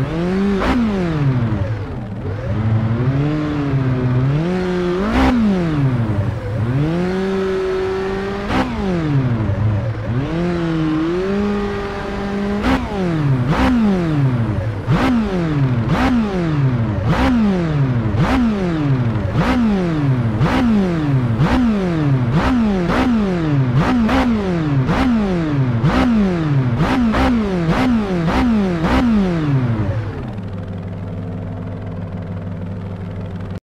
Mm-hmm.